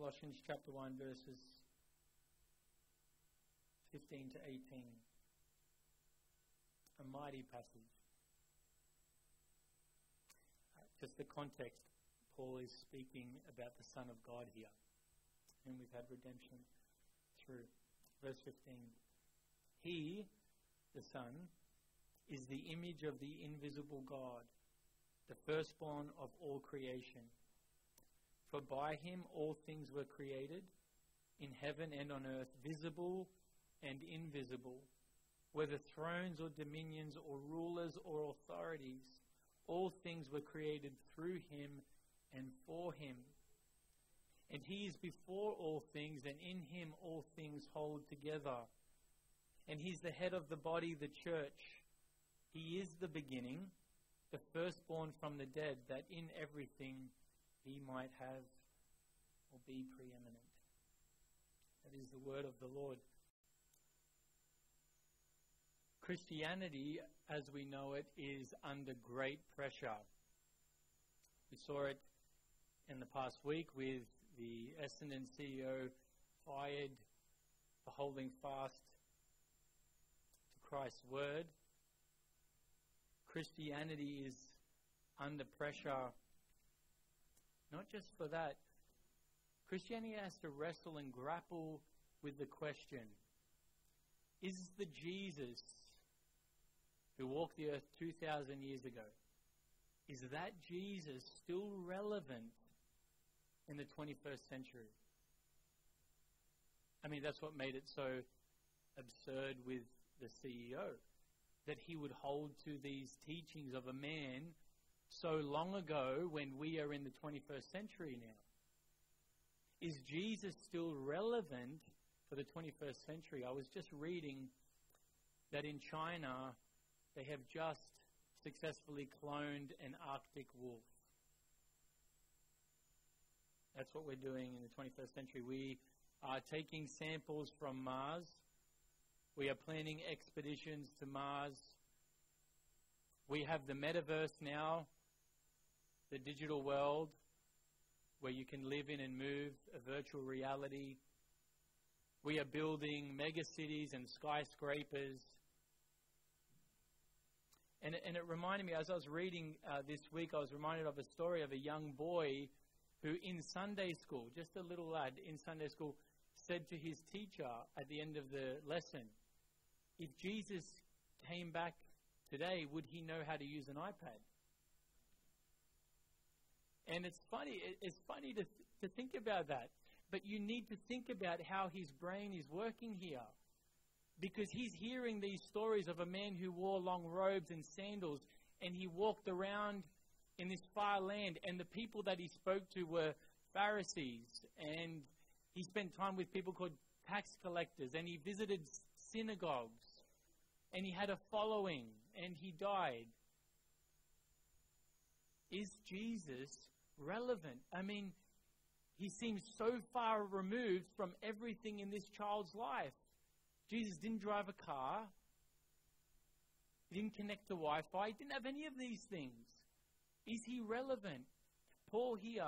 Colossians chapter 1, verses 15 to 18. A mighty passage. Uh, just the context Paul is speaking about the Son of God here. And we've had redemption through. Verse 15. He, the Son, is the image of the invisible God, the firstborn of all creation. For by him all things were created, in heaven and on earth, visible and invisible, whether thrones or dominions or rulers or authorities. All things were created through him and for him. And he is before all things, and in him all things hold together. And he's the head of the body, the church. He is the beginning, the firstborn from the dead, that in everything he might have or be preeminent. That is the word of the Lord. Christianity, as we know it, is under great pressure. We saw it in the past week with the Essendon CEO fired for holding fast to Christ's word. Christianity is under pressure, not just for that. Christianity has to wrestle and grapple with the question Is the Jesus who walked the earth 2,000 years ago, is that Jesus still relevant in the 21st century? I mean, that's what made it so absurd with the CEO that he would hold to these teachings of a man so long ago when we are in the 21st century now. Is Jesus still relevant for the 21st century? I was just reading that in China, they have just successfully cloned an Arctic wolf. That's what we're doing in the 21st century. We are taking samples from Mars. We are planning expeditions to Mars. We have the metaverse now, the digital world, where you can live in and move, a virtual reality. We are building mega cities and skyscrapers. And, and it reminded me, as I was reading uh, this week, I was reminded of a story of a young boy who, in Sunday school, just a little lad in Sunday school, said to his teacher at the end of the lesson, If Jesus came back today, would he know how to use an iPad? And it's funny, it's funny to, to think about that. But you need to think about how his brain is working here because he's hearing these stories of a man who wore long robes and sandals and he walked around in this far land and the people that he spoke to were Pharisees and he spent time with people called tax collectors and he visited synagogues and he had a following and he died. Is Jesus relevant? I mean, he seems so far removed from everything in this child's life. Jesus didn't drive a car. He didn't connect to Wi Fi. He didn't have any of these things. Is he relevant? Paul here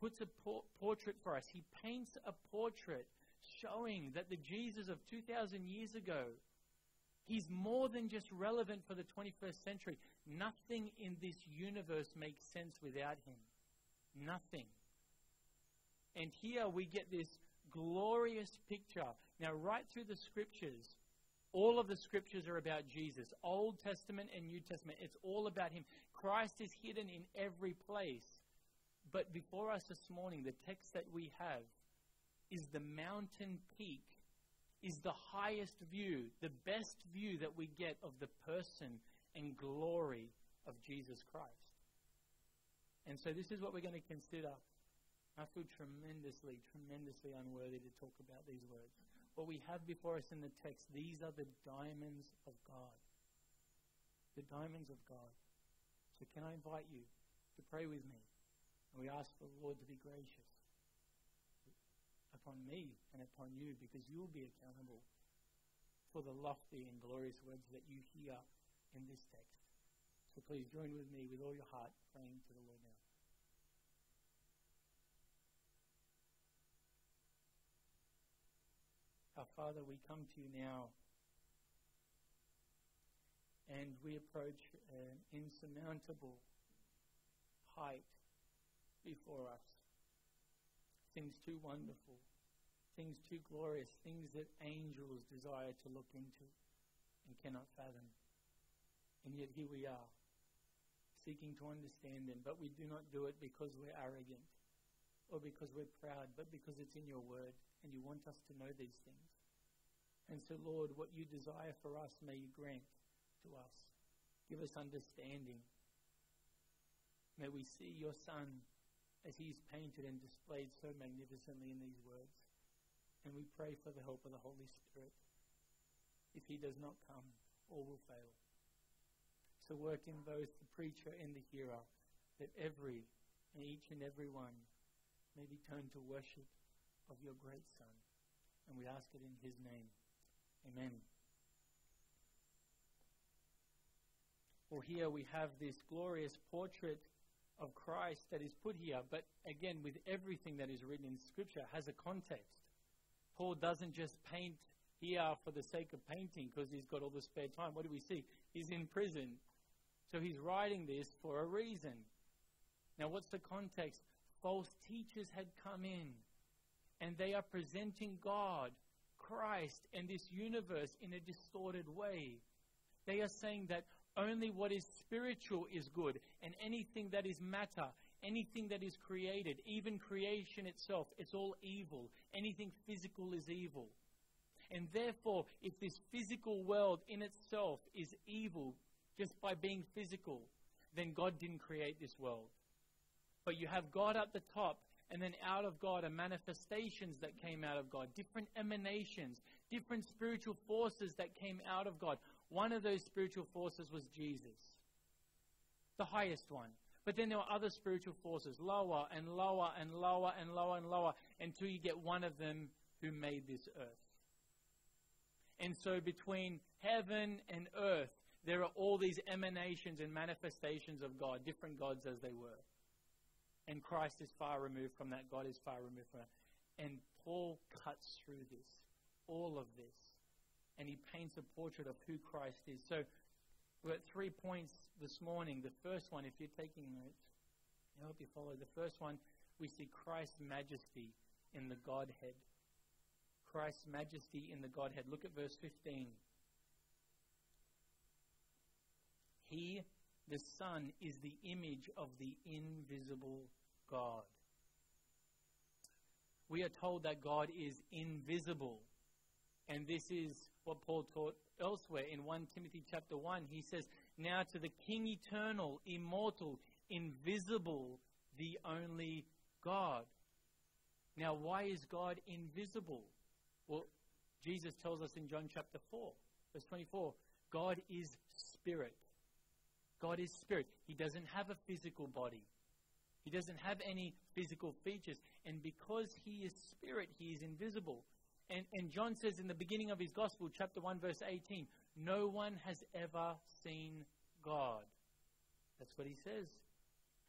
puts a por- portrait for us. He paints a portrait showing that the Jesus of 2,000 years ago, he's more than just relevant for the 21st century. Nothing in this universe makes sense without him. Nothing. And here we get this glorious picture. Now, right through the scriptures, all of the scriptures are about Jesus Old Testament and New Testament. It's all about him. Christ is hidden in every place. But before us this morning, the text that we have is the mountain peak, is the highest view, the best view that we get of the person and glory of Jesus Christ. And so, this is what we're going to consider I feel tremendously, tremendously unworthy to talk about these words. What we have before us in the text, these are the diamonds of God. The diamonds of God. So, can I invite you to pray with me? And we ask the Lord to be gracious upon me and upon you because you will be accountable for the lofty and glorious words that you hear in this text. So, please join with me with all your heart praying to the Lord now. Our Father, we come to you now and we approach an insurmountable height before us. Things too wonderful, things too glorious, things that angels desire to look into and cannot fathom. And yet here we are, seeking to understand them, but we do not do it because we're arrogant or because we're proud, but because it's in your word and you want us to know these things. And so, Lord, what you desire for us, may you grant to us. Give us understanding. May we see your Son as he is painted and displayed so magnificently in these words. And we pray for the help of the Holy Spirit. If he does not come, all will fail. So work in both the preacher and the hearer, that every and each and every one may be turned to worship of your great Son. And we ask it in his name. Amen. Well, here we have this glorious portrait of Christ that is put here, but again, with everything that is written in Scripture, has a context. Paul doesn't just paint here for the sake of painting because he's got all the spare time. What do we see? He's in prison. So he's writing this for a reason. Now, what's the context? false teachers had come in and they are presenting God, Christ, and this universe in a distorted way. They are saying that only what is spiritual is good, and anything that is matter, anything that is created, even creation itself, it's all evil. Anything physical is evil. And therefore, if this physical world in itself is evil just by being physical, then God didn't create this world. But you have God at the top, and then out of God are manifestations that came out of God, different emanations, different spiritual forces that came out of God. One of those spiritual forces was Jesus, the highest one. But then there were other spiritual forces, lower and lower and lower and lower and lower, until you get one of them who made this earth. And so between heaven and earth, there are all these emanations and manifestations of God, different gods as they were. And Christ is far removed from that. God is far removed from that. And Paul cuts through this, all of this, and he paints a portrait of who Christ is. So we're at three points this morning. The first one, if you're taking notes, I hope you follow. The first one, we see Christ's majesty in the Godhead. Christ's majesty in the Godhead. Look at verse 15. He the Son is the image of the invisible God. We are told that God is invisible. And this is what Paul taught elsewhere in 1 Timothy chapter 1. He says, Now to the King eternal, immortal, invisible, the only God. Now, why is God invisible? Well, Jesus tells us in John chapter 4, verse 24, God is spirit. God is spirit. He doesn't have a physical body. He doesn't have any physical features. And because he is spirit, he is invisible. And, and John says in the beginning of his gospel, chapter 1, verse 18, no one has ever seen God. That's what he says.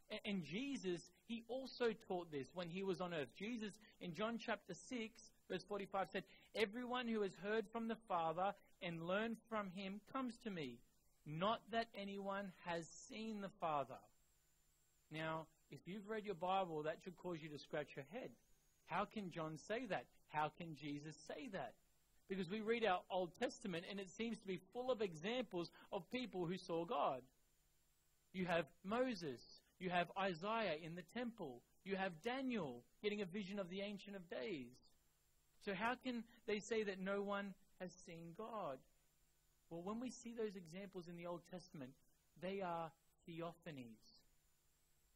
And, and Jesus, he also taught this when he was on earth. Jesus, in John chapter 6, verse 45, said, Everyone who has heard from the Father and learned from him comes to me. Not that anyone has seen the Father. Now, if you've read your Bible, that should cause you to scratch your head. How can John say that? How can Jesus say that? Because we read our Old Testament and it seems to be full of examples of people who saw God. You have Moses, you have Isaiah in the temple, you have Daniel getting a vision of the Ancient of Days. So, how can they say that no one has seen God? Well, when we see those examples in the Old Testament, they are theophanies,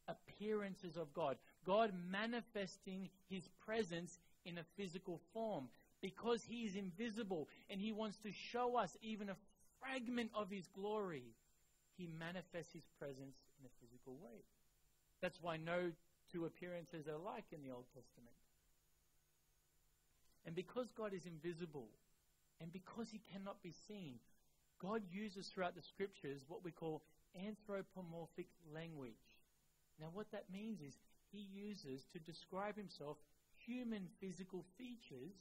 appearances of God. God manifesting his presence in a physical form because he is invisible and he wants to show us even a fragment of his glory. He manifests his presence in a physical way. That's why no two appearances are alike in the Old Testament. And because God is invisible and because he cannot be seen, God uses throughout the scriptures what we call anthropomorphic language. Now, what that means is he uses to describe himself human physical features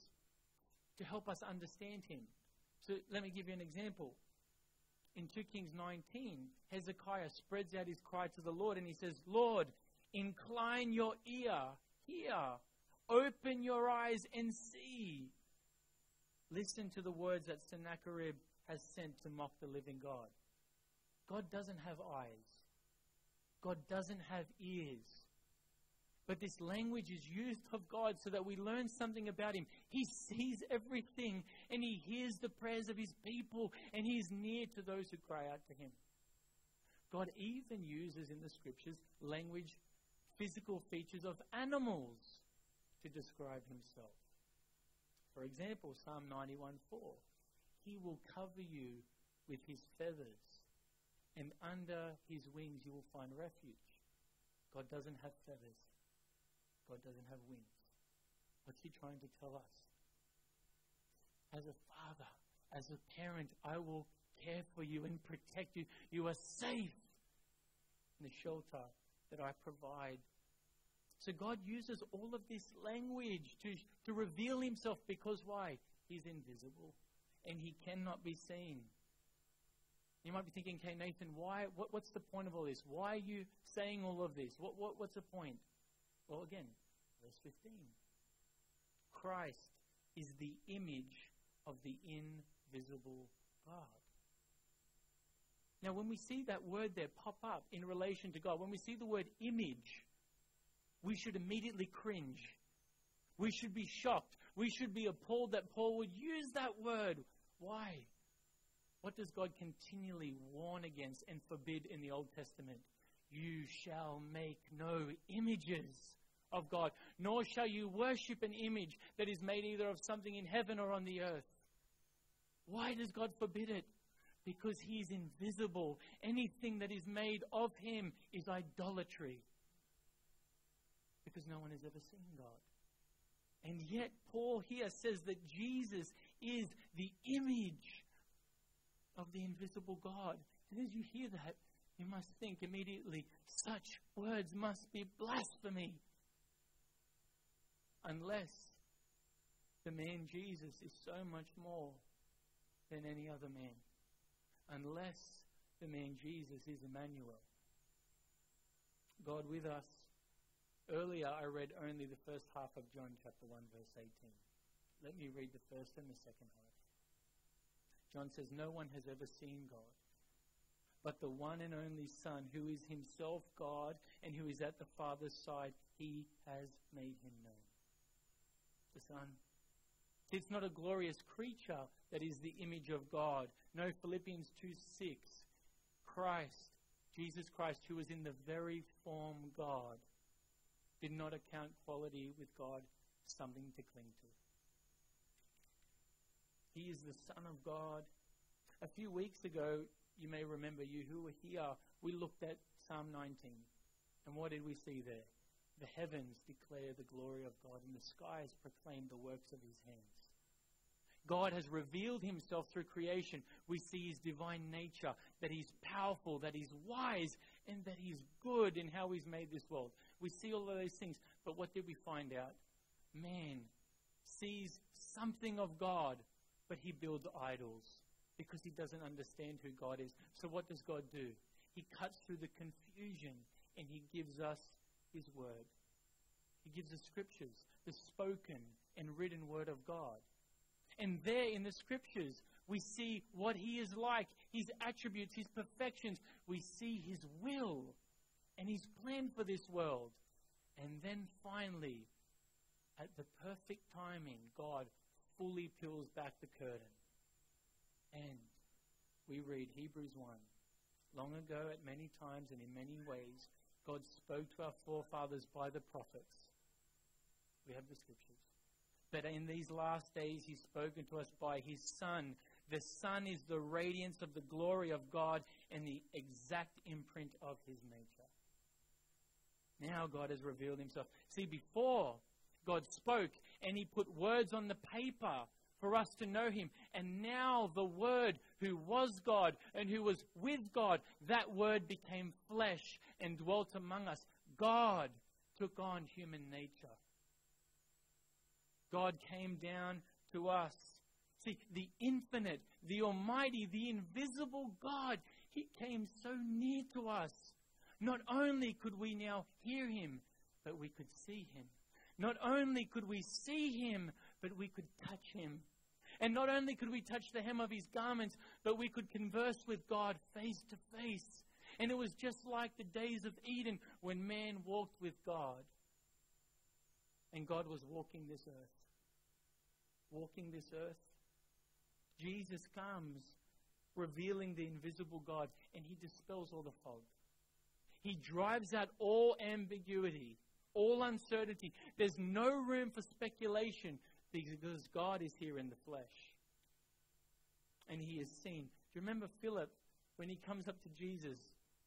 to help us understand him. So let me give you an example. In 2 Kings 19, Hezekiah spreads out his cry to the Lord and he says, Lord, incline your ear, hear, open your eyes and see. Listen to the words that Sennacherib has sent to mock the living God. God doesn't have eyes. God doesn't have ears. But this language is used of God so that we learn something about Him. He sees everything and He hears the prayers of His people and He is near to those who cry out to Him. God even uses in the scriptures language, physical features of animals to describe Himself. For example, Psalm 91:4. He will cover you with His feathers, and under His wings you will find refuge. God doesn't have feathers. God doesn't have wings. What's he trying to tell us? As a father, as a parent, I will care for you and protect you. You are safe in the shelter that I provide. So God uses all of this language to, to reveal himself because why? He's invisible and he cannot be seen. You might be thinking, okay, Nathan, why, what, what's the point of all this? Why are you saying all of this? What, what, what's the point? Well, again, verse 15. Christ is the image of the invisible God. Now, when we see that word there pop up in relation to God, when we see the word image, we should immediately cringe. We should be shocked. We should be appalled that Paul would use that word. Why? What does God continually warn against and forbid in the Old Testament? You shall make no images of God, nor shall you worship an image that is made either of something in heaven or on the earth. Why does God forbid it? Because He is invisible. Anything that is made of Him is idolatry. Because no one has ever seen God. And yet, Paul here says that Jesus is the image of the invisible God. And as you hear that, you must think immediately, such words must be blasphemy unless the man Jesus is so much more than any other man. Unless the man Jesus is Emmanuel. God with us. Earlier I read only the first half of John chapter 1 verse 18. Let me read the first and the second half. John says, No one has ever seen God, but the one and only Son, who is himself God and who is at the Father's side, he has made him known the Son. It's not a glorious creature that is the image of God. No, Philippians 2 6. Christ, Jesus Christ, who was in the very form God, did not account quality with God something to cling to. He is the Son of God. A few weeks ago, you may remember, you who were here, we looked at Psalm 19. And what did we see there? The heavens declare the glory of God, and the skies proclaim the works of his hands. God has revealed himself through creation. We see his divine nature, that he's powerful, that he's wise, and that he's good in how he's made this world. We see all of those things. But what did we find out? Man sees something of God, but he builds idols because he doesn't understand who God is. So what does God do? He cuts through the confusion and he gives us his word. He gives the scriptures, the spoken and written word of God. And there in the scriptures, we see what he is like, his attributes, his perfections. We see his will and his plan for this world. And then finally, at the perfect timing, God fully peels back the curtain. And we read Hebrews 1. Long ago, at many times and in many ways, God spoke to our forefathers by the prophets. We have the scriptures. But in these last days, He's spoken to us by His Son. The Son is the radiance of the glory of God and the exact imprint of His nature. Now God has revealed Himself. See, before God spoke and He put words on the paper for us to know him. And now the Word, who was God and who was with God, that Word became flesh and dwelt among us. God took on human nature. God came down to us. See, the infinite, the almighty, the invisible God, He came so near to us. Not only could we now hear Him, but we could see Him. Not only could we see Him, but we could touch Him. And not only could we touch the hem of His garments, but we could converse with God face to face. And it was just like the days of Eden when man walked with God. And God was walking this earth. Walking this earth. Jesus comes revealing the invisible God and he dispels all the fog. He drives out all ambiguity, all uncertainty. There's no room for speculation because God is here in the flesh. And he is seen. Do you remember Philip when he comes up to Jesus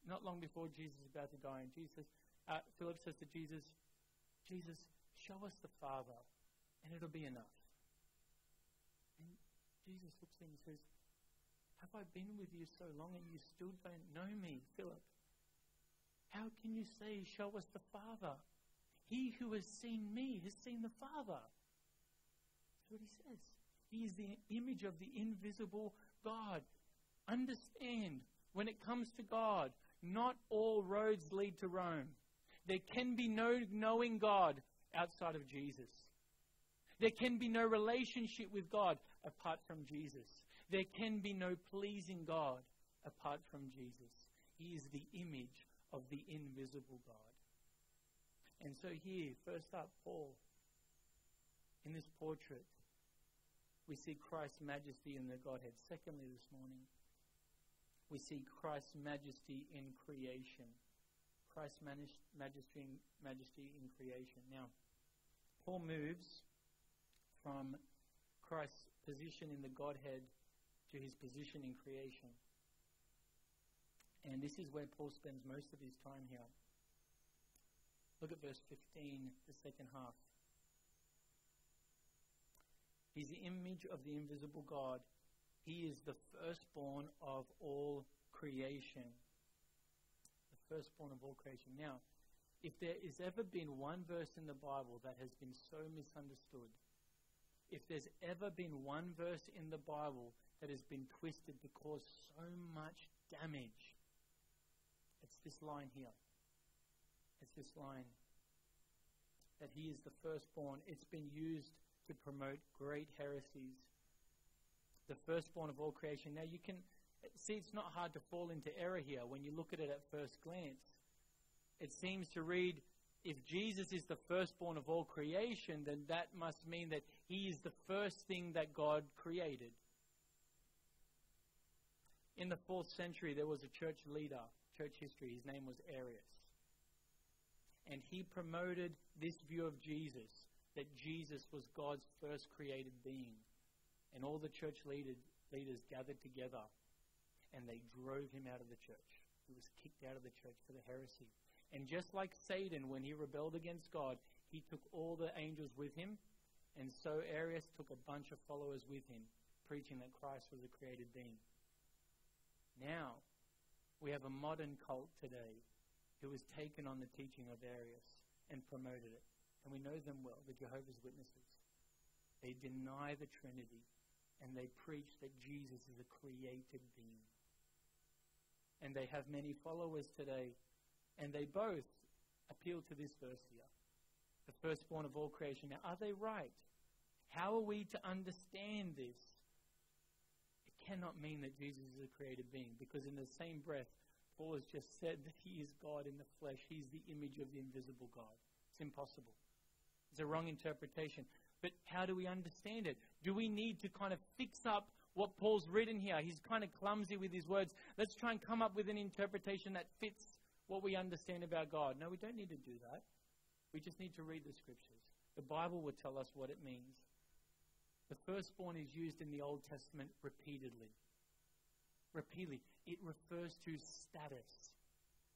not long before Jesus is about to die, and Jesus, uh, Philip says to Jesus, Jesus, show us the Father, and it'll be enough. And Jesus looks at him and says, Have I been with you so long and you still don't know me, Philip? How can you say, Show us the Father? He who has seen me has seen the Father. That's what he says. He is the image of the invisible God. Understand, when it comes to God, not all roads lead to Rome. There can be no knowing God outside of Jesus. There can be no relationship with God apart from Jesus. There can be no pleasing God apart from Jesus. He is the image of the invisible God. And so, here, first up, Paul, in this portrait, we see Christ's majesty in the Godhead. Secondly, this morning, we see Christ's majesty in creation. Christ's majesty in, majesty in creation. Now, Paul moves from Christ's position in the Godhead to his position in creation. And this is where Paul spends most of his time here. Look at verse 15, the second half. He's the image of the invisible God, he is the firstborn of all creation. The firstborn of all creation. Now, if there has ever been one verse in the Bible that has been so misunderstood, if there's ever been one verse in the Bible that has been twisted to cause so much damage, it's this line here. It's this line that he is the firstborn. It's been used to promote great heresies the firstborn of all creation. Now, you can see it's not hard to fall into error here when you look at it at first glance. It seems to read if Jesus is the firstborn of all creation, then that must mean that he is the first thing that God created. In the fourth century, there was a church leader, church history. His name was Arius. And he promoted this view of Jesus that Jesus was God's first created being. And all the church leaders, leaders gathered together and they drove him out of the church. He was kicked out of the church for the heresy. And just like Satan, when he rebelled against God, he took all the angels with him. And so Arius took a bunch of followers with him, preaching that Christ was a created being. Now, we have a modern cult today who has taken on the teaching of Arius and promoted it. And we know them well, the Jehovah's Witnesses. They deny the Trinity and they preach that Jesus is a created being. And they have many followers today, and they both appeal to this verse here the firstborn of all creation. Now, are they right? How are we to understand this? It cannot mean that Jesus is a created being, because in the same breath, Paul has just said that he is God in the flesh. He's the image of the invisible God. It's impossible. It's a wrong interpretation. But how do we understand it? Do we need to kind of fix up what Paul's written here? He's kind of clumsy with his words. Let's try and come up with an interpretation that fits what we understand about God. No, we don't need to do that. We just need to read the scriptures. The Bible will tell us what it means. The firstborn is used in the Old Testament repeatedly. Repeatedly. It refers to status,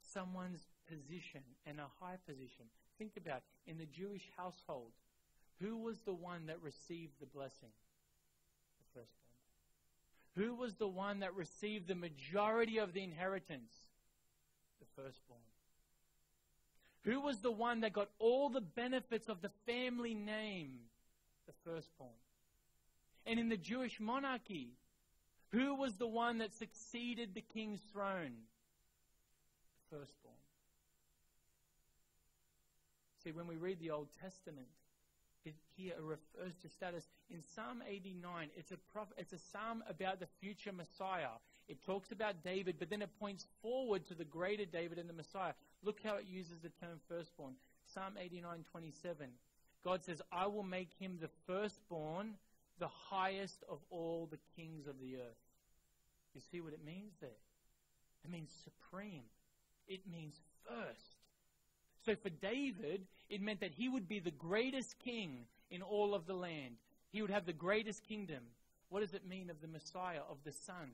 someone's position, and a high position. Think about in the Jewish household, who was the one that received the blessing? The firstborn. Who was the one that received the majority of the inheritance? The firstborn. Who was the one that got all the benefits of the family name? The firstborn. And in the Jewish monarchy, who was the one that succeeded the king's throne? The firstborn. See, when we read the Old Testament, it here refers to status. In Psalm 89, it's a, prof, it's a psalm about the future Messiah. It talks about David, but then it points forward to the greater David and the Messiah. Look how it uses the term firstborn. Psalm 89, 27. God says, I will make him the firstborn, the highest of all the kings of the earth. You see what it means there? It means supreme. It means first. So for David, it meant that he would be the greatest king in all of the land. He would have the greatest kingdom. What does it mean of the Messiah, of the Son?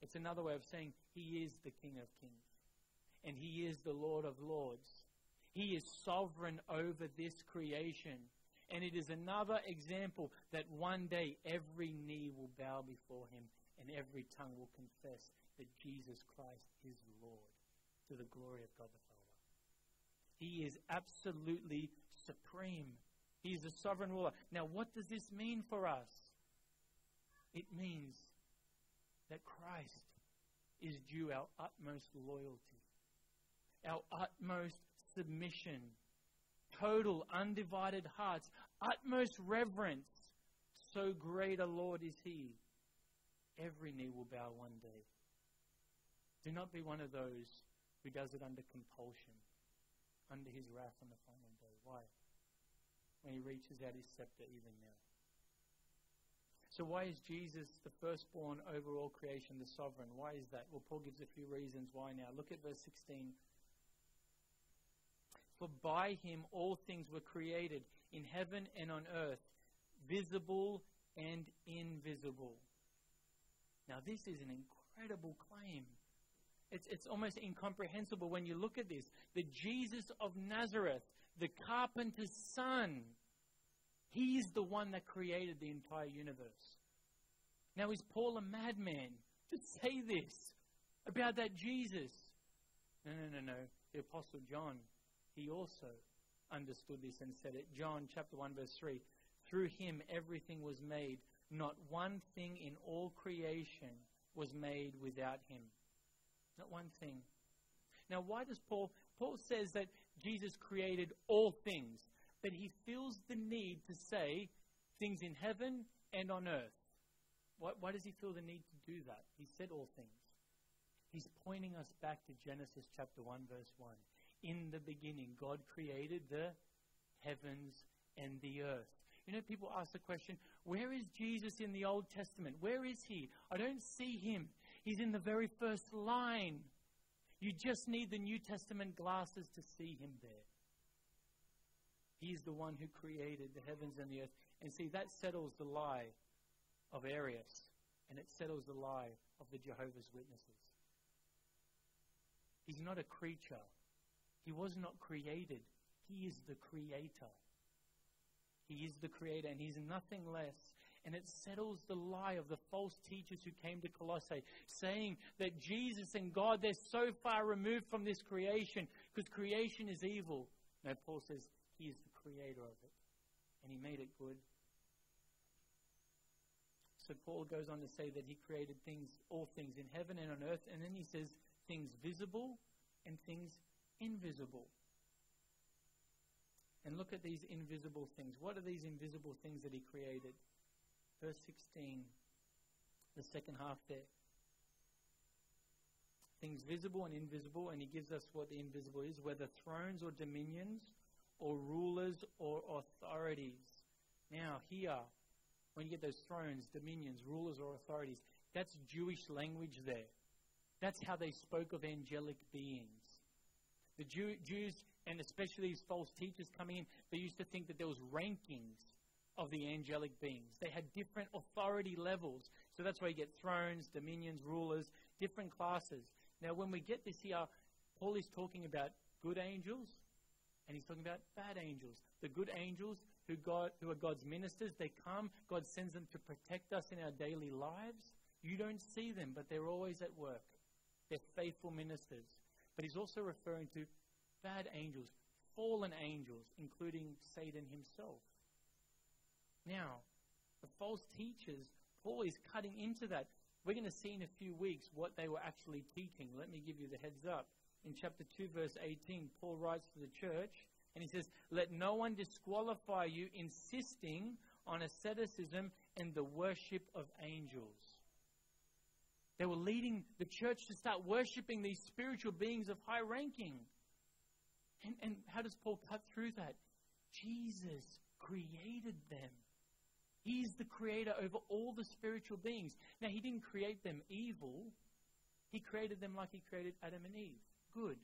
It's another way of saying he is the King of kings and he is the Lord of lords. He is sovereign over this creation. And it is another example that one day every knee will bow before him and every tongue will confess that Jesus Christ is Lord to the glory of God the Father. He is absolutely supreme. He is a sovereign ruler. Now, what does this mean for us? It means that Christ is due our utmost loyalty, our utmost submission, total undivided hearts, utmost reverence. So great a Lord is He. Every knee will bow one day. Do not be one of those who does it under compulsion under his wrath on the final day. Why? When he reaches out his scepter even now. So why is Jesus the firstborn over all creation, the sovereign? Why is that? Well, Paul gives a few reasons why now. Look at verse 16. For by him all things were created in heaven and on earth, visible and invisible. Now, this is an incredible claim. It's, it's almost incomprehensible when you look at this. The Jesus of Nazareth, the carpenter's son, he's the one that created the entire universe. Now, is Paul a madman to say this about that Jesus? No, no, no, no. The Apostle John, he also understood this and said it. John chapter 1, verse 3. Through him everything was made. Not one thing in all creation was made without him. Not one thing. Now, why does Paul? Paul says that Jesus created all things, but he feels the need to say things in heaven and on earth. Why, why does he feel the need to do that? He said all things. He's pointing us back to Genesis chapter 1, verse 1. In the beginning, God created the heavens and the earth. You know, people ask the question, where is Jesus in the Old Testament? Where is he? I don't see him. He's in the very first line. You just need the New Testament glasses to see him there. He's the one who created the heavens and the earth. And see, that settles the lie of Arius, and it settles the lie of the Jehovah's Witnesses. He's not a creature. He was not created. He is the creator. He is the creator, and he's nothing less and it settles the lie of the false teachers who came to Colossae, saying that Jesus and God, they're so far removed from this creation because creation is evil. No, Paul says he is the creator of it, and he made it good. So Paul goes on to say that he created things, all things in heaven and on earth, and then he says things visible and things invisible. And look at these invisible things. What are these invisible things that he created? verse 16, the second half there. Things visible and invisible, and he gives us what the invisible is, whether thrones or dominions, or rulers or authorities. Now, here, when you get those thrones, dominions, rulers, or authorities, that's Jewish language there. That's how they spoke of angelic beings. The Jew, Jews, and especially these false teachers coming in, they used to think that there was rankings of the angelic beings. They had different authority levels. So that's why you get thrones, dominions, rulers, different classes. Now, when we get this here, Paul is talking about good angels and he's talking about bad angels. The good angels who, God, who are God's ministers, they come, God sends them to protect us in our daily lives. You don't see them, but they're always at work. They're faithful ministers. But he's also referring to bad angels, fallen angels, including Satan himself. Now, the false teachers, Paul is cutting into that. We're going to see in a few weeks what they were actually teaching. Let me give you the heads up. In chapter 2, verse 18, Paul writes to the church, and he says, Let no one disqualify you, insisting on asceticism and the worship of angels. They were leading the church to start worshiping these spiritual beings of high ranking. And, and how does Paul cut through that? Jesus created them. He's the creator over all the spiritual beings. Now, he didn't create them evil, he created them like he created Adam and Eve. Good.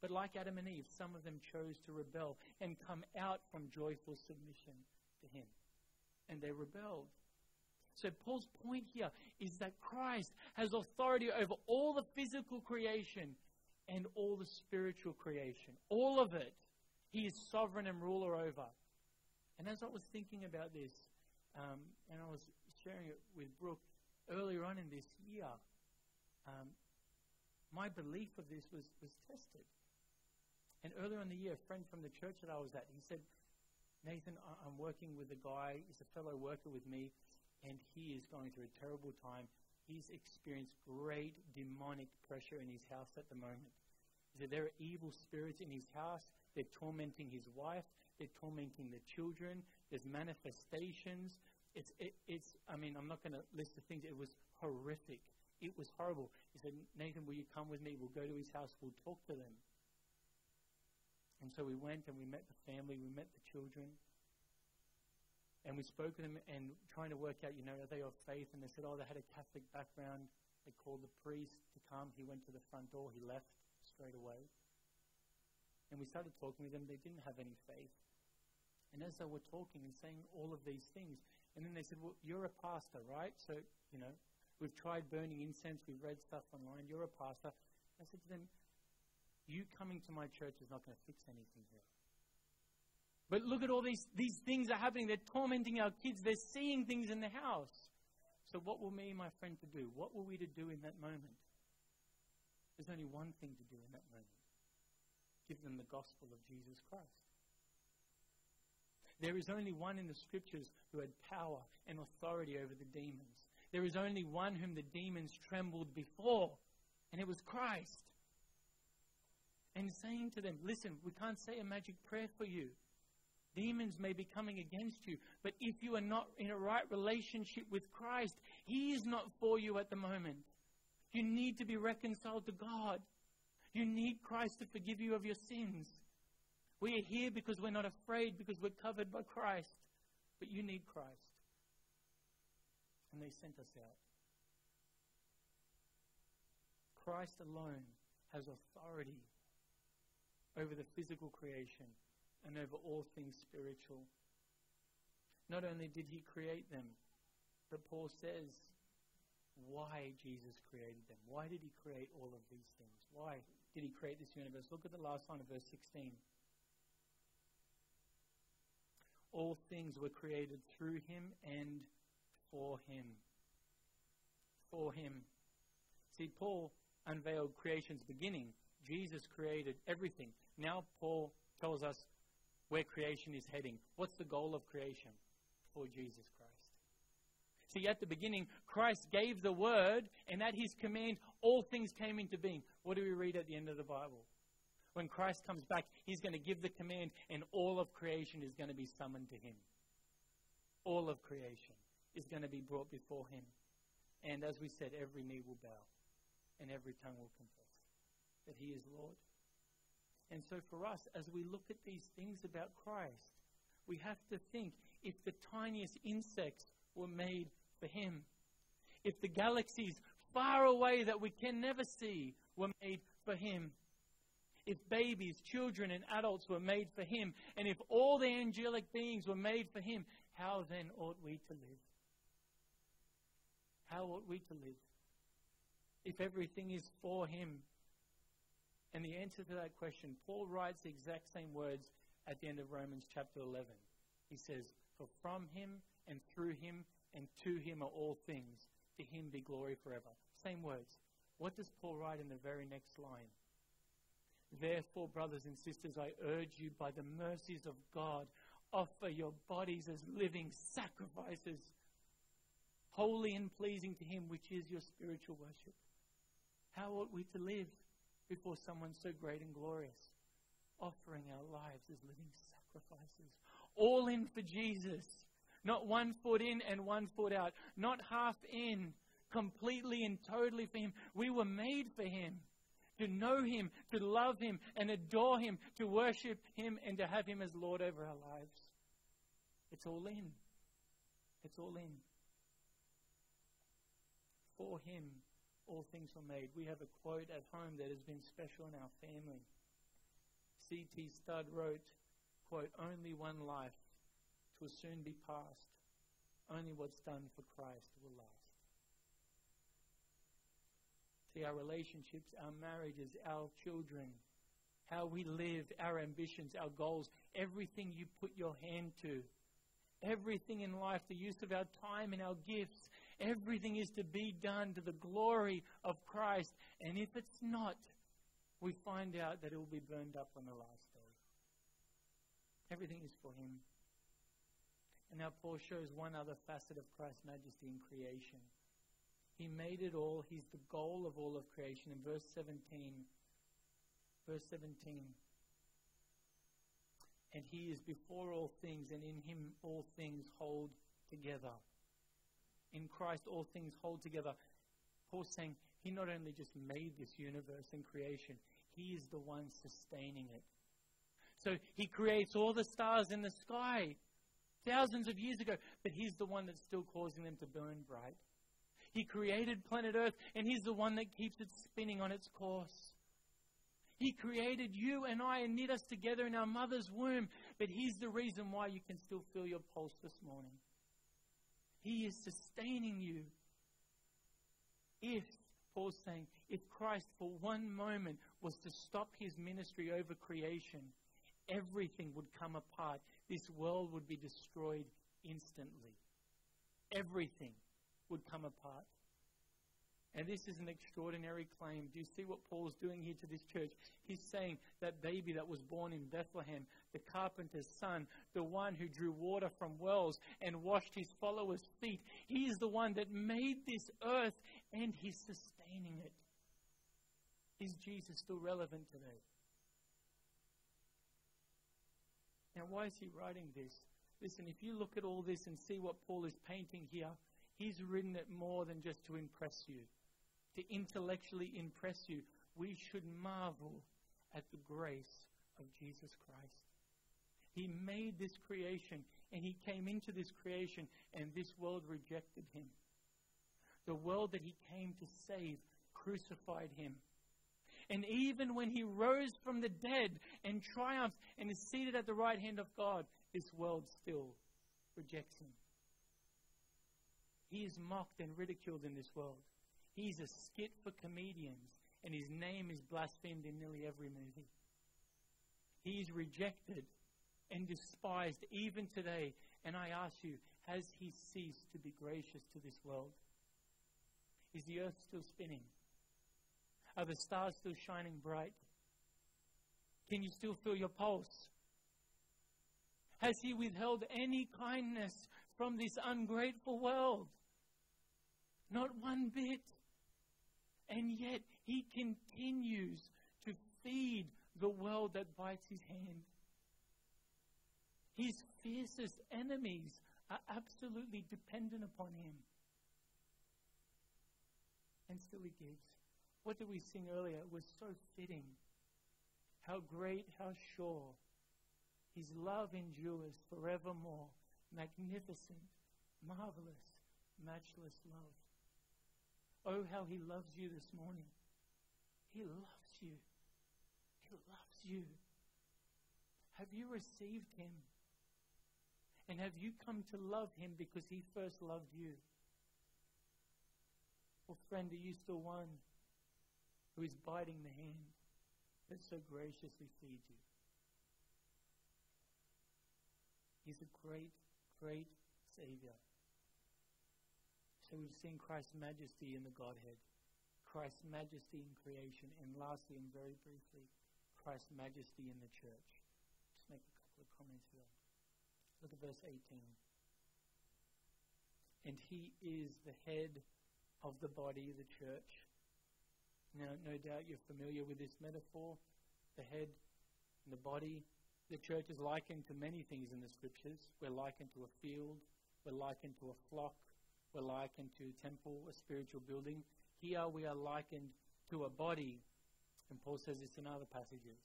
But like Adam and Eve, some of them chose to rebel and come out from joyful submission to him. And they rebelled. So, Paul's point here is that Christ has authority over all the physical creation and all the spiritual creation. All of it. He is sovereign and ruler over. And as I was thinking about this, um, and I was sharing it with Brooke earlier on in this year, um, my belief of this was, was tested. And earlier in the year, a friend from the church that I was at, he said, Nathan, I'm working with a guy, he's a fellow worker with me, and he is going through a terrible time. He's experienced great demonic pressure in his house at the moment. He said there are evil spirits in his house. They're tormenting his wife. They're tormenting the children. There's manifestations. It's, it, it's, I mean, I'm not going to list the things. It was horrific. It was horrible. He said, Nathan, will you come with me? We'll go to his house. We'll talk to them. And so we went and we met the family. We met the children. And we spoke to them and trying to work out, you know, are they of faith? And they said, oh, they had a Catholic background. They called the priest to come. He went to the front door. He left straight away. And we started talking with them. They didn't have any faith. And as they were talking and saying all of these things, and then they said, well, you're a pastor, right? So, you know, we've tried burning incense. We've read stuff online. You're a pastor. I said to them, you coming to my church is not going to fix anything here. But look at all these, these things are happening. They're tormenting our kids. They're seeing things in the house. So what were me and my friend to do? What were we to do in that moment? There's only one thing to do in that moment. Give them the gospel of Jesus Christ. There is only one in the scriptures who had power and authority over the demons. There is only one whom the demons trembled before, and it was Christ. And saying to them, Listen, we can't say a magic prayer for you. Demons may be coming against you, but if you are not in a right relationship with Christ, He is not for you at the moment. You need to be reconciled to God. You need Christ to forgive you of your sins. We are here because we're not afraid, because we're covered by Christ. But you need Christ. And they sent us out. Christ alone has authority over the physical creation and over all things spiritual. Not only did he create them, but Paul says why Jesus created them. Why did he create all of these things? Why did he create this universe? Look at the last line of verse 16. All things were created through him and for him. For him. See, Paul unveiled creation's beginning. Jesus created everything. Now Paul tells us where creation is heading. What's the goal of creation? For Jesus Christ. See, at the beginning, Christ gave the word, and at his command, all things came into being. What do we read at the end of the Bible? When Christ comes back, he's going to give the command, and all of creation is going to be summoned to him. All of creation is going to be brought before him. And as we said, every knee will bow, and every tongue will confess that he is Lord. And so for us, as we look at these things about Christ, we have to think if the tiniest insects were made for him, if the galaxies far away that we can never see were made for him, if babies, children, and adults were made for him, and if all the angelic beings were made for him, how then ought we to live? How ought we to live? If everything is for him, and the answer to that question, Paul writes the exact same words at the end of Romans chapter 11. He says, For from him and through him and to him are all things. To him be glory forever. Same words. What does Paul write in the very next line? Therefore, brothers and sisters, I urge you by the mercies of God, offer your bodies as living sacrifices, holy and pleasing to Him, which is your spiritual worship. How ought we to live before someone so great and glorious? Offering our lives as living sacrifices. All in for Jesus. Not one foot in and one foot out. Not half in, completely and totally for Him. We were made for Him. To know Him, to love Him, and adore Him, to worship Him, and to have Him as Lord over our lives. It's all in. It's all in. For Him, all things were made. We have a quote at home that has been special in our family. C.T. Studd wrote, quote, Only one life will soon be past. Only what's done for Christ will last. See, our relationships, our marriages, our children, how we live, our ambitions, our goals, everything you put your hand to, everything in life, the use of our time and our gifts, everything is to be done to the glory of Christ. And if it's not, we find out that it will be burned up on the last day. Everything is for Him. And now Paul shows one other facet of Christ's majesty in creation. He made it all. He's the goal of all of creation. In verse 17, verse 17, and he is before all things, and in him all things hold together. In Christ, all things hold together. Paul's saying he not only just made this universe and creation, he is the one sustaining it. So he creates all the stars in the sky thousands of years ago, but He's the one that's still causing them to burn bright. He created planet Earth, and He's the one that keeps it spinning on its course. He created you and I and knit us together in our mother's womb, but He's the reason why you can still feel your pulse this morning. He is sustaining you. If, Paul's saying, if Christ for one moment was to stop his ministry over creation, everything would come apart this world would be destroyed instantly. Everything would come apart. And this is an extraordinary claim. Do you see what Paul's doing here to this church? He's saying that baby that was born in Bethlehem, the carpenter's son, the one who drew water from wells and washed his followers' feet, he is the one that made this earth and he's sustaining it. Is Jesus still relevant today? Now, why is he writing this? Listen, if you look at all this and see what Paul is painting here, he's written it more than just to impress you, to intellectually impress you. We should marvel at the grace of Jesus Christ. He made this creation, and he came into this creation, and this world rejected him. The world that he came to save crucified him. And even when he rose from the dead and triumphed and is seated at the right hand of God, this world still rejects him. He is mocked and ridiculed in this world. He's a skit for comedians, and his name is blasphemed in nearly every movie. He is rejected and despised even today. And I ask you, has he ceased to be gracious to this world? Is the earth still spinning? Are the stars still shining bright? Can you still feel your pulse? Has He withheld any kindness from this ungrateful world? Not one bit. And yet He continues to feed the world that bites His hand. His fiercest enemies are absolutely dependent upon Him. And still He gives. What did we sing earlier? It was so fitting. How great, how sure. His love endures forevermore. Magnificent, marvelous, matchless love. Oh, how he loves you this morning. He loves you. He loves you. Have you received him? And have you come to love him because he first loved you? Well, friend, are you still one? who is biting the hand that so graciously feeds you. He's a great, great Savior. So we've seen Christ's majesty in the Godhead, Christ's majesty in creation, and lastly, and very briefly, Christ's majesty in the church. Just make a couple of comments here. Look at verse 18. and he is the head of the body, the church. Now, no doubt you're familiar with this metaphor the head and the body. The church is likened to many things in the scriptures. We're likened to a field, we're likened to a flock, we're likened to a temple, a spiritual building. Here we are likened to a body, and Paul says this in other passages.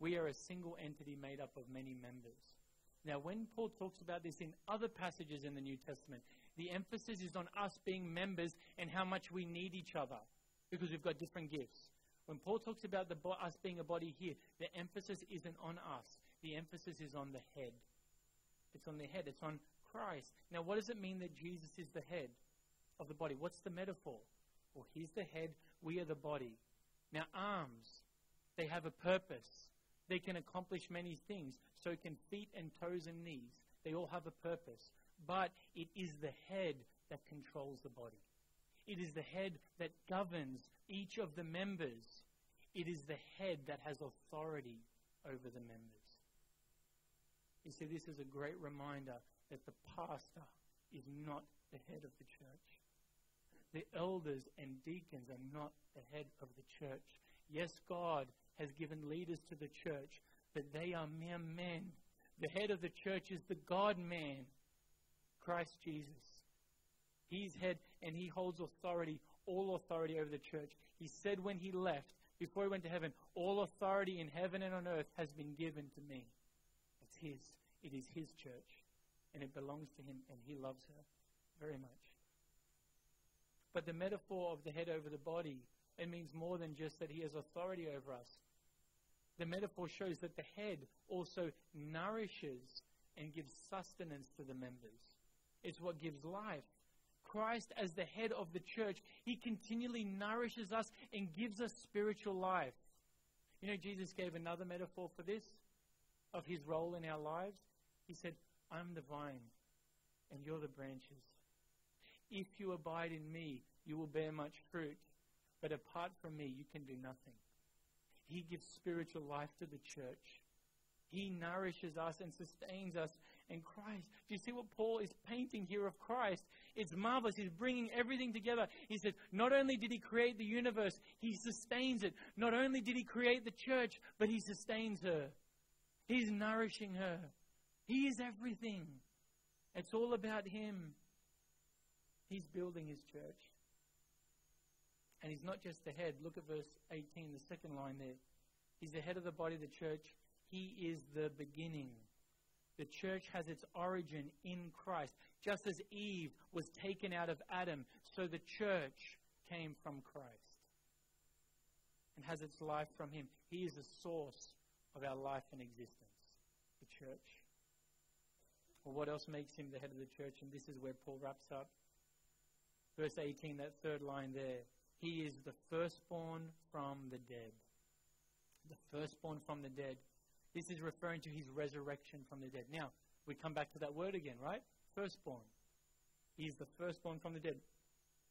We are a single entity made up of many members. Now, when Paul talks about this in other passages in the New Testament, the emphasis is on us being members and how much we need each other because we've got different gifts. When Paul talks about the bo- us being a body here, the emphasis isn't on us. The emphasis is on the head. It's on the head. It's on Christ. Now, what does it mean that Jesus is the head of the body? What's the metaphor? Well, he's the head. We are the body. Now, arms, they have a purpose. They can accomplish many things. So can feet and toes and knees. They all have a purpose. But it is the head that controls the body. It is the head that governs each of the members. It is the head that has authority over the members. You see, this is a great reminder that the pastor is not the head of the church. The elders and deacons are not the head of the church. Yes, God has given leaders to the church, but they are mere men. The head of the church is the God man, Christ Jesus. He's head and he holds authority, all authority over the church. He said when he left, before he went to heaven, all authority in heaven and on earth has been given to me. It's his. It is his church. And it belongs to him, and he loves her very much. But the metaphor of the head over the body, it means more than just that he has authority over us. The metaphor shows that the head also nourishes and gives sustenance to the members. It's what gives life. Christ as the head of the church, he continually nourishes us and gives us spiritual life. You know, Jesus gave another metaphor for this, of his role in our lives. He said, I'm the vine, and you're the branches. If you abide in me, you will bear much fruit. But apart from me, you can do nothing. He gives spiritual life to the church. He nourishes us and sustains us in Christ. Do you see what Paul is painting here of Christ? It's marvelous. He's bringing everything together. He said, not only did he create the universe, he sustains it. Not only did he create the church, but he sustains her. He's nourishing her. He is everything. It's all about him. He's building his church. And he's not just the head. Look at verse 18, the second line there. He's the head of the body of the church. He is the beginning. The church has its origin in Christ. Just as Eve was taken out of Adam, so the church came from Christ and has its life from him. He is the source of our life and existence, the church. Well, what else makes him the head of the church? And this is where Paul wraps up. Verse 18, that third line there. He is the firstborn from the dead. The firstborn from the dead. This is referring to his resurrection from the dead. Now, we come back to that word again, right? Firstborn. He is the firstborn from the dead.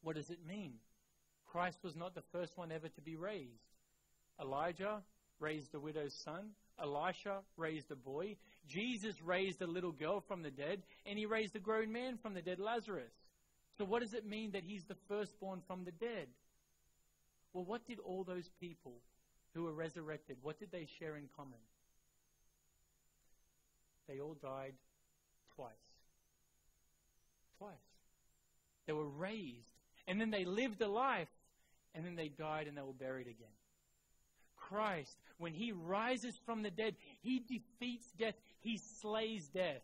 What does it mean? Christ was not the first one ever to be raised. Elijah raised a widow's son. Elisha raised a boy. Jesus raised a little girl from the dead. And he raised a grown man from the dead, Lazarus. So, what does it mean that he's the firstborn from the dead? Well, what did all those people who were resurrected, what did they share in common? They all died twice. Twice. They were raised, and then they lived a life, and then they died and they were buried again. Christ, when he rises from the dead, he defeats death, he slays death,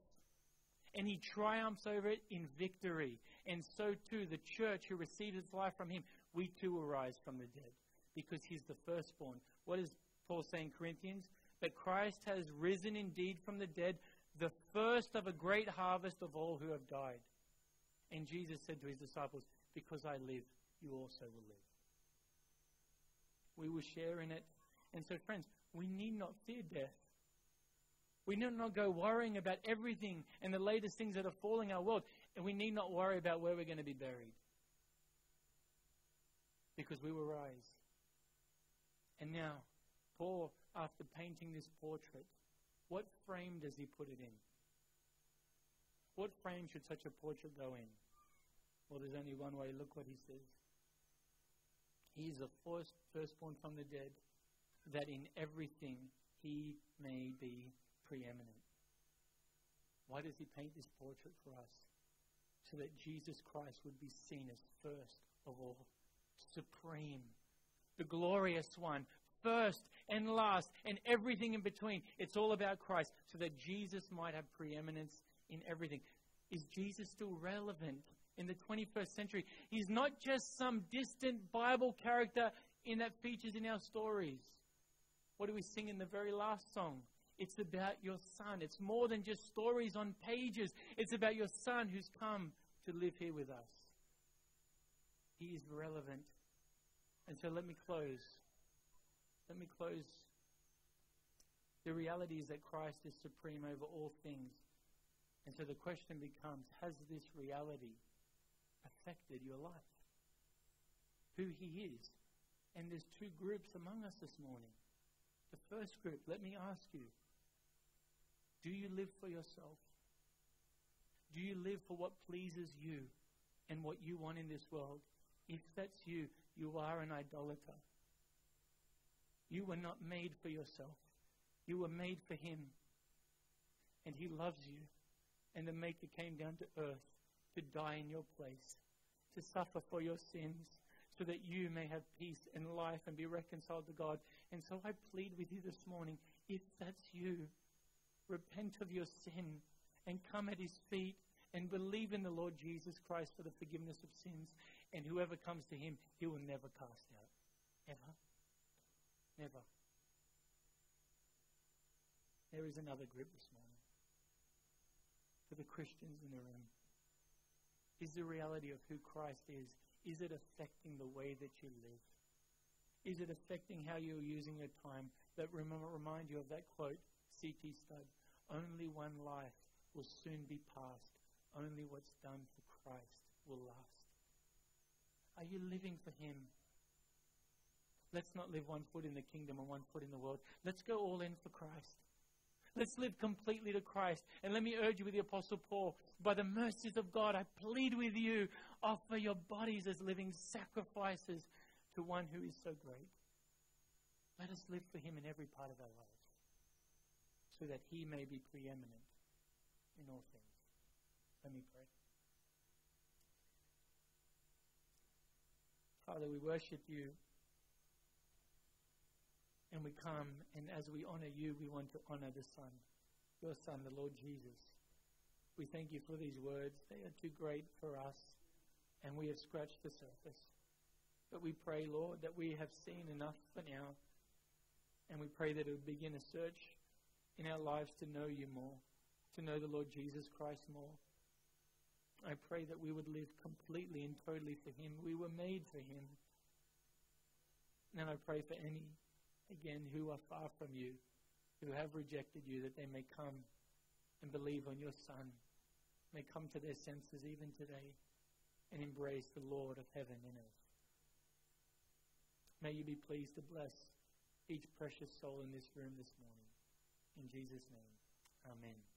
and he triumphs over it in victory. And so too, the church who receives its life from him, we too will rise from the dead because he's the firstborn. What is Paul saying, Corinthians? That Christ has risen indeed from the dead, the first of a great harvest of all who have died. And Jesus said to his disciples, Because I live, you also will live. We will share in it. And so, friends, we need not fear death. We need not go worrying about everything and the latest things that are falling our world. And we need not worry about where we're going to be buried. Because we will rise. And now, Paul, after painting this portrait, what frame does he put it in? What frame should such a portrait go in? Well, there's only one way. Look what he says. He is the first, firstborn from the dead, that in everything he may be preeminent. Why does he paint this portrait for us? So that Jesus Christ would be seen as first of all, supreme, the glorious one, first and last, and everything in between. It's all about Christ, so that Jesus might have preeminence in everything. Is Jesus still relevant in the 21st century? He's not just some distant Bible character in that features in our stories. What do we sing in the very last song? It's about your son. It's more than just stories on pages. It's about your son who's come to live here with us. He is relevant. And so let me close. Let me close. The reality is that Christ is supreme over all things. And so the question becomes Has this reality affected your life? Who He is? And there's two groups among us this morning. The first group, let me ask you do you live for yourself? Do you live for what pleases you and what you want in this world? If that's you, you are an idolater. You were not made for yourself. You were made for Him. And He loves you. And the Maker came down to earth to die in your place, to suffer for your sins, so that you may have peace and life and be reconciled to God. And so I plead with you this morning if that's you, repent of your sin and come at His feet and believe in the Lord Jesus Christ for the forgiveness of sins. And whoever comes to Him, He will never cast out. Ever. Never. There is another group this morning. For the Christians in the room. Is the reality of who Christ is, is it affecting the way that you live? Is it affecting how you're using your time? That remember, remind you of that quote, C.T. Studd. Only one life will soon be past. Only what's done for Christ will last. Are you living for Him? Let's not live one foot in the kingdom and one foot in the world. Let's go all in for Christ. Let's live completely to Christ. And let me urge you with the Apostle Paul, by the mercies of God, I plead with you, offer your bodies as living sacrifices to one who is so great. Let us live for him in every part of our lives, so that he may be preeminent in all things. Let me pray. Father, we worship you. And we come, and as we honor you, we want to honor the Son, your Son, the Lord Jesus. We thank you for these words. They are too great for us, and we have scratched the surface. But we pray, Lord, that we have seen enough for now, and we pray that it would begin a search in our lives to know you more, to know the Lord Jesus Christ more. I pray that we would live completely and totally for Him. We were made for Him. And I pray for any again, who are far from you, who have rejected you, that they may come and believe on your Son, may come to their senses even today and embrace the Lord of heaven and earth. May you be pleased to bless each precious soul in this room this morning. In Jesus' name, amen.